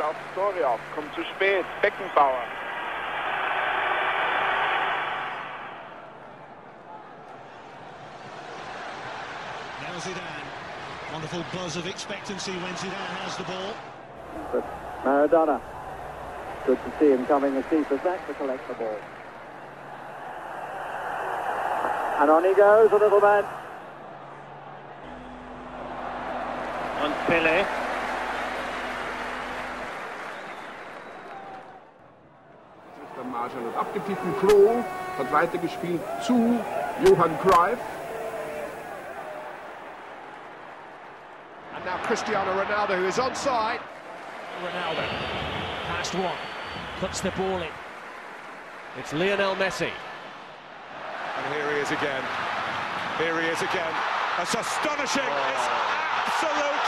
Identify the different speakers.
Speaker 1: auf Storiov, kommt zu spät, Beckenbauer.
Speaker 2: Now Zidane. Wonderful buzz of expectancy when Zidane has the ball.
Speaker 3: But Maradona, good to see him coming as deep as that to collect the ball. And on he goes, the little man.
Speaker 1: Und Pele.
Speaker 4: Marshall und abgepfiffen. Klo hat weitergespielt zu Johan Cruyff.
Speaker 5: And now Cristiano Ronaldo, who is onside.
Speaker 6: Ronaldo, past one, puts the ball in. It's Lionel Messi.
Speaker 5: And here he is again. Here he is again. That's astonishing. It's oh. absolutely